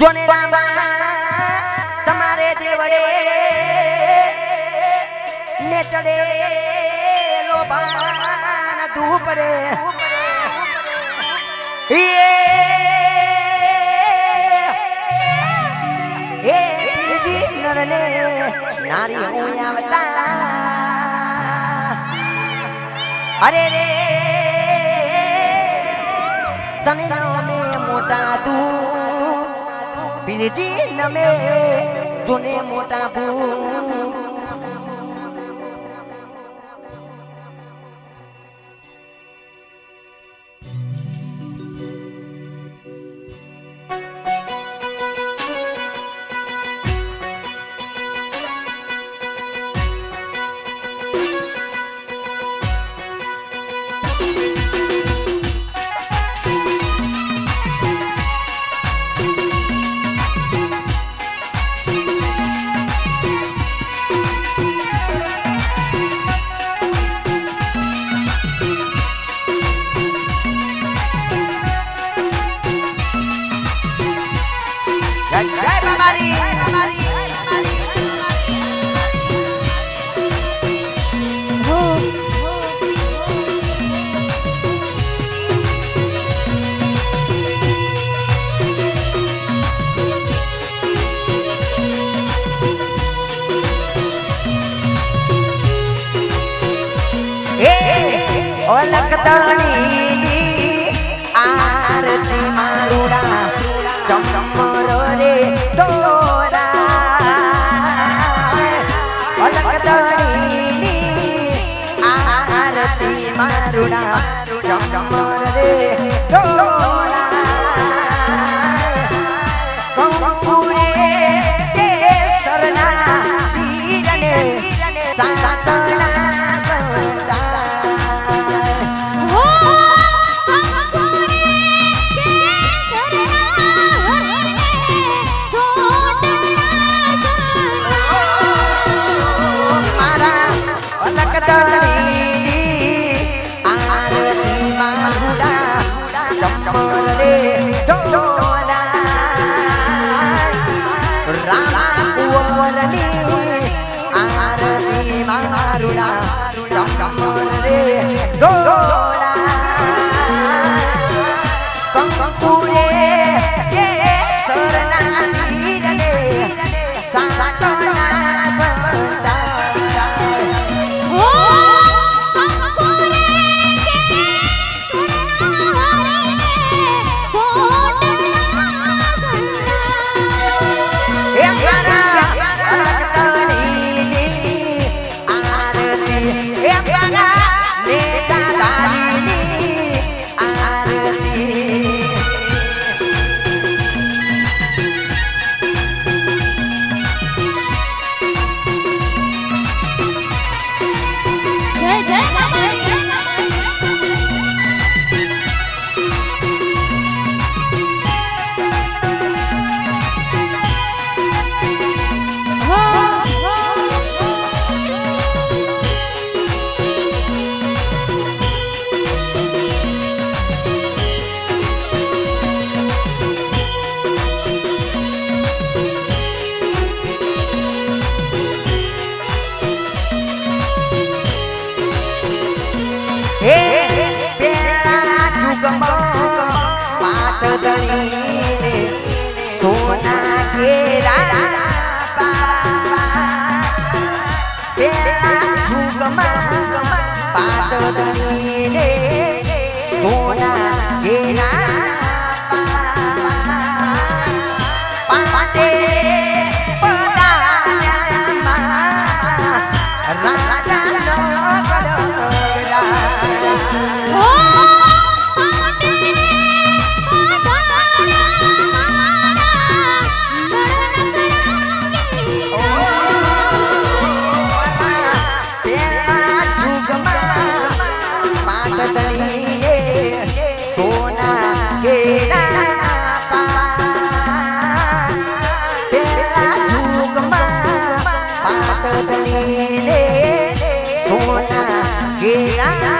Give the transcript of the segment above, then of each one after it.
જોને બાબા તમારે દેવડે ને ચડે લોભાન ધૂપ રે નારી હું આવતા. અરે રે, તને નામે મોટા તું जिन में जुने मोटा बू ओ लगता नीली આરતી આરતી માં તો રે સોના મોટા કેળા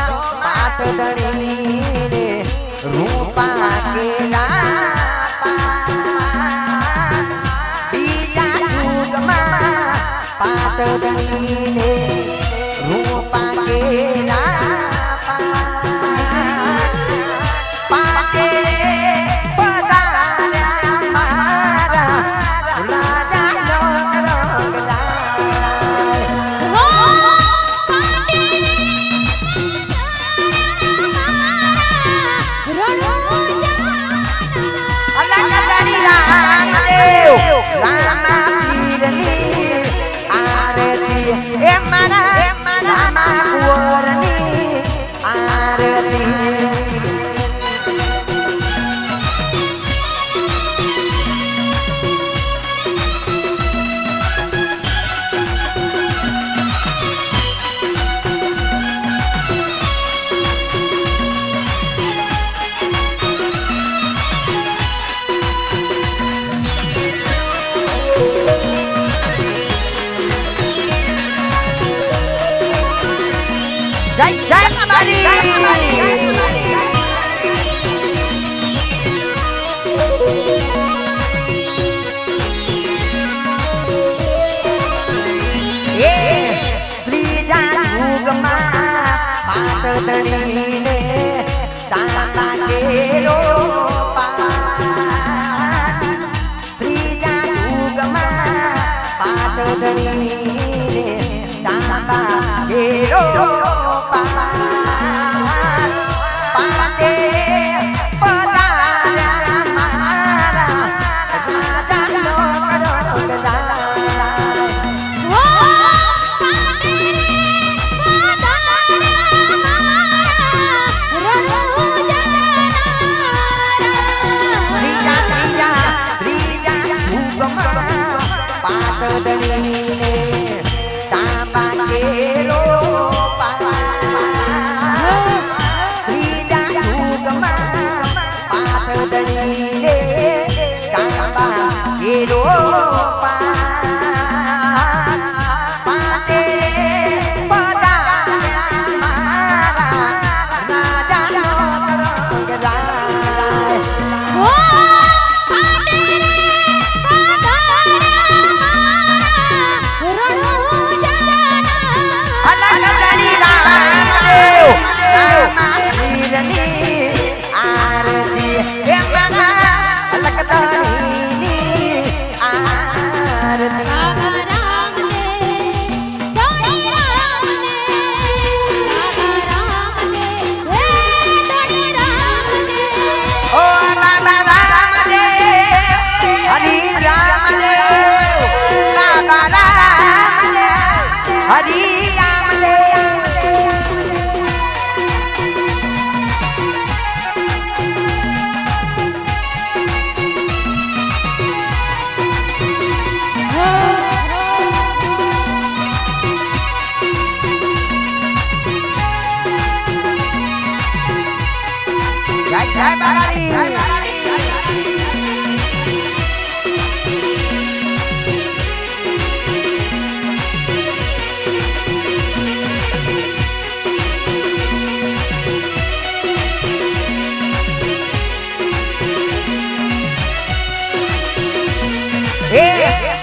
ચટણી રે રૂપા કેરા બીજા યુગમાં પાતળની la la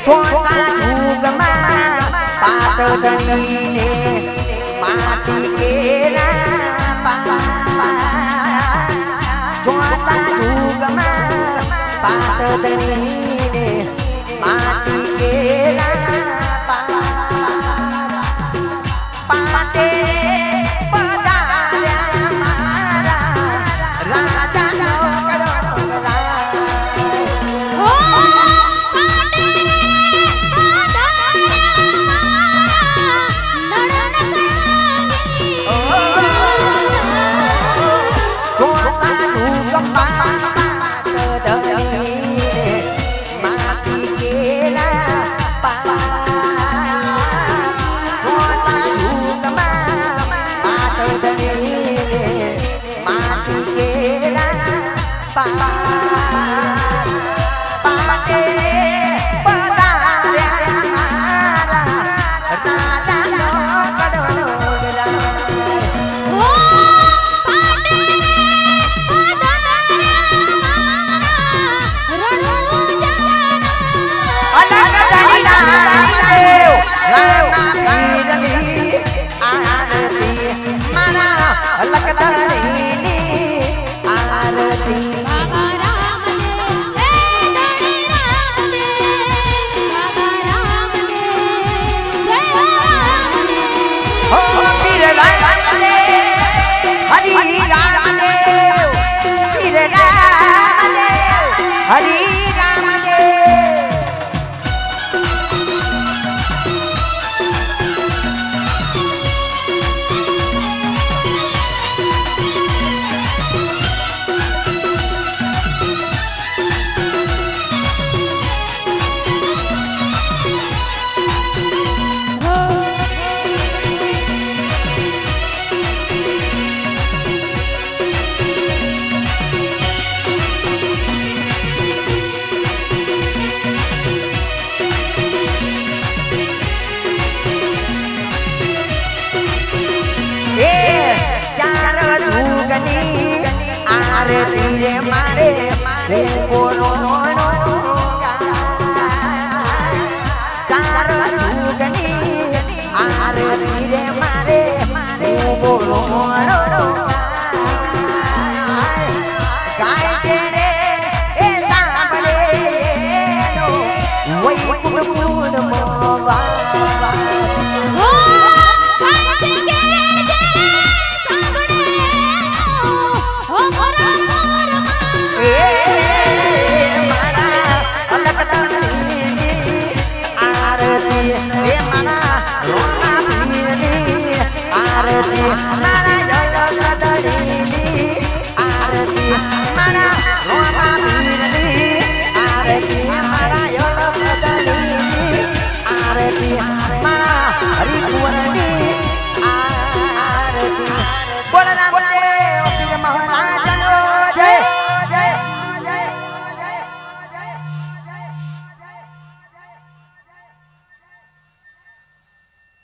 ખોટા જુગમાં પાટણીને પાટી કેરા પાપા ખોટા જુગમાં પાટણીને हरे राम। la.